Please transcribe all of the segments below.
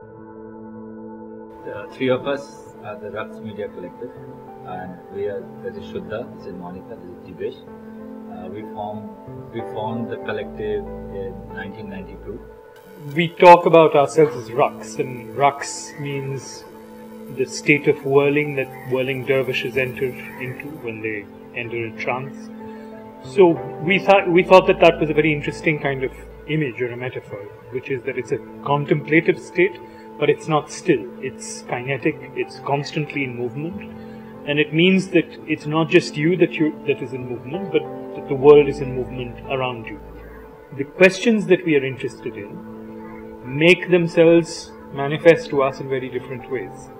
The three of us are the Raqs Media Collective, and we are there is Shuddha, this is Monica, this is. Uh, we formed we formed the collective in 1992. We talk about ourselves as Raqs, and Raqs means the state of whirling that whirling dervishes enter into when they enter a trance. So we thought we thought that that was a very interesting kind of image or a metaphor, which is that it's a contemplative state, but it's not still. It's kinetic. It's constantly in movement, and it means that it's not just you that you that is in movement, but that the world is in movement around you. The questions that we are interested in make themselves manifest to us in very different ways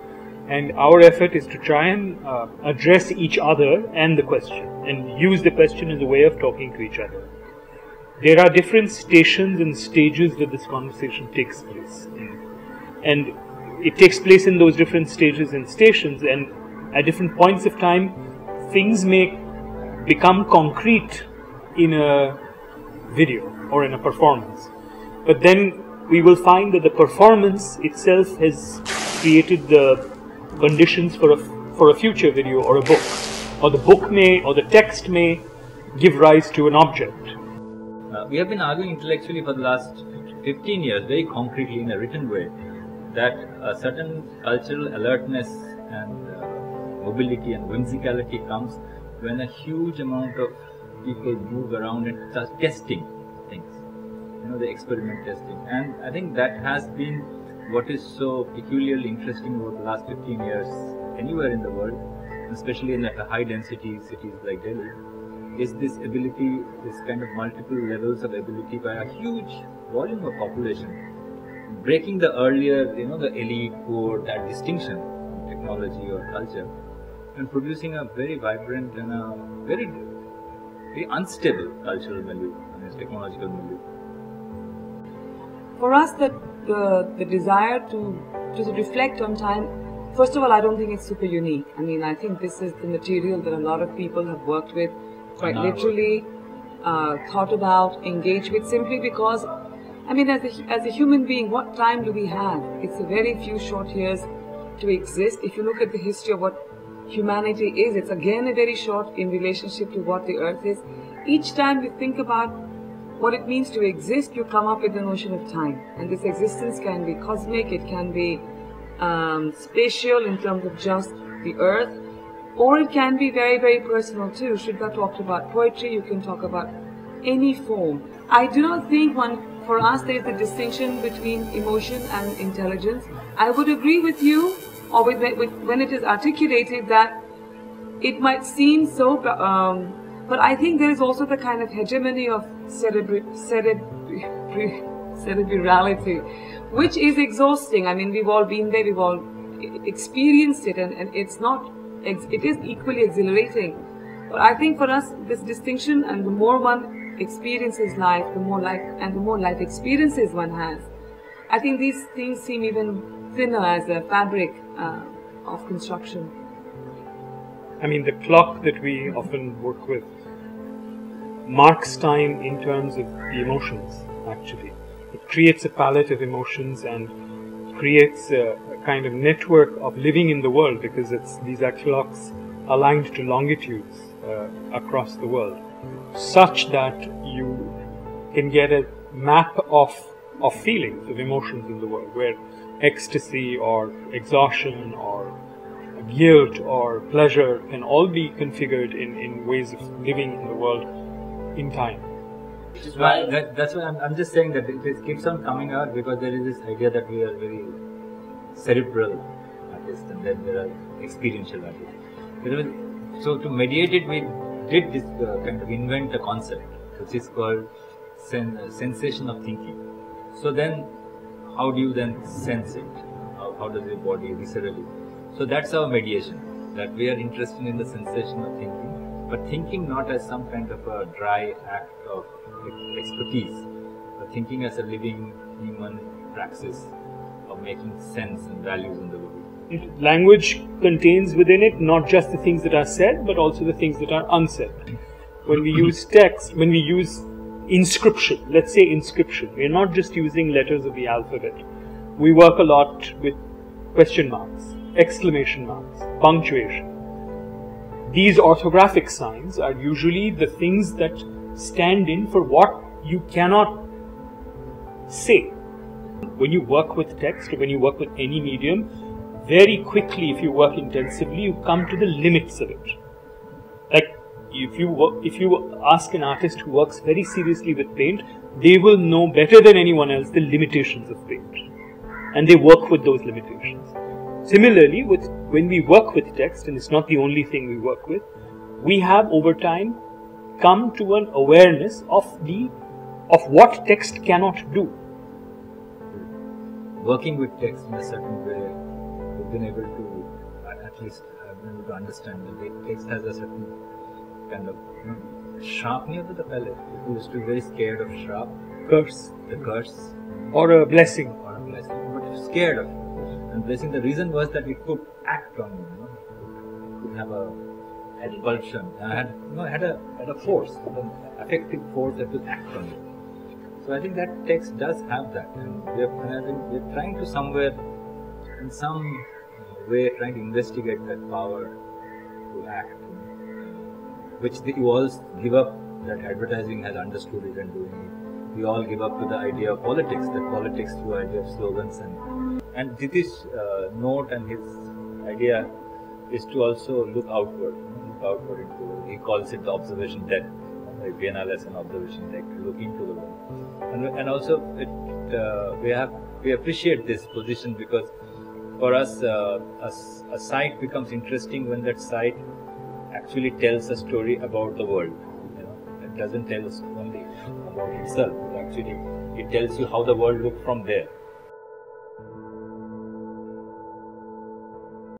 and our effort is to try and uh, address each other and the question and use the question as a way of talking to each other. There are different stations and stages that this conversation takes place And it takes place in those different stages and stations, and at different points of time, things may become concrete in a video or in a performance. But then we will find that the performance itself has created the conditions for a, for a future video or a book. Or the book may, or the text may give rise to an object. Uh, we have been arguing intellectually for the last 15 years, very concretely in a written way, that a certain cultural alertness and uh, mobility and whimsicality comes when a huge amount of people move around and start testing things. You know, the experiment testing. And I think that has been what is so peculiarly interesting over the last 15 years anywhere in the world, especially in high density cities like Delhi, is this ability, this kind of multiple levels of ability by a huge volume of population, breaking the earlier, you know, the elite, poor, that distinction, technology or culture, and producing a very vibrant and a very, very unstable cultural milieu, and technological milieu. For us, the the, the desire to, to reflect on time, first of all, I don't think it's super unique. I mean, I think this is the material that a lot of people have worked with, quite literally, uh, thought about, engaged with, simply because, I mean, as a, as a human being, what time do we have? It's a very few short years to exist. If you look at the history of what humanity is, it's again a very short in relationship to what the earth is. Each time you think about what it means to exist, you come up with the notion of time. And this existence can be cosmic, it can be um, spatial in terms of just the earth, or it can be very, very personal too. Shuddha talked about poetry, you can talk about any form. I do not think one, for us, there is a distinction between emotion and intelligence. I would agree with you, or with, with when it is articulated, that it might seem so um, but I think there is also the kind of hegemony of cerebri- cerebri- cerebrality, which is exhausting. I mean, we've all been there, we've all experienced it, and, and it's not, it is equally exhilarating. But I think for us, this distinction, and the more one experiences life, the more life, and the more life experiences one has, I think these things seem even thinner as a fabric uh, of construction. I mean, the clock that we often work with marks time in terms of the emotions, actually. Creates a palette of emotions and creates a, a kind of network of living in the world because it's, these are clocks aligned to longitudes uh, across the world, such that you can get a map of, of feelings, of emotions in the world, where ecstasy or exhaustion or guilt or pleasure can all be configured in, in ways of living in the world in time. That, that's why I'm, I'm, just saying that it, keeps on coming out because there is this idea that we are very cerebral artists and then there are experiential artists. So to mediate it, we did this uh, kind of invent a concept which is called sen- sensation of thinking. So then, how do you then sense it? How, how does your body viscerally? So that's our mediation. That we are interested in the sensation of thinking but thinking not as some kind of a dry act of expertise, but thinking as a living human praxis of making sense and values in the world. Language contains within it not just the things that are said, but also the things that are unsaid. When we use text, when we use inscription, let's say inscription, we're not just using letters of the alphabet. we work a lot with question marks, exclamation marks, punctuation. These orthographic signs are usually the things that stand in for what you cannot say. When you work with text or when you work with any medium, very quickly, if you work intensively, you come to the limits of it. Like if you work, if you ask an artist who works very seriously with paint, they will know better than anyone else the limitations of paint, and they work with those limitations. Similarly, with when we work with text, and it's not the only thing we work with, we have over time come to an awareness of the of what text cannot do. Working with text in a certain way, we've been able to, uh, at least, uh, I've been able to understand that the text has a certain kind of you know, sharpness to the palate. People used to be very scared of sharp, Curse the curse or a blessing. or a blessing, but scared of it. And blessing, the reason was that it could act on you, you know, could have a repulsion, and had, you know, had a had a force, an affective force that would act on you. So I think that text does have that, and we're, I we're trying to somewhere, in some way, trying to investigate that power to act, which the, you all give up that advertising has understood it and doing it. We all give up to the idea of politics, that politics through idea of slogans and and Jitish uh, note and his idea is to also look outward, look outward into. He calls it the observation deck. Like Biennale as an observation deck to look into the world, and and also it, uh, we have we appreciate this position because for us uh, a, a site becomes interesting when that site actually tells a story about the world. It doesn't tell us only about itself. It actually it tells you how the world looked from there.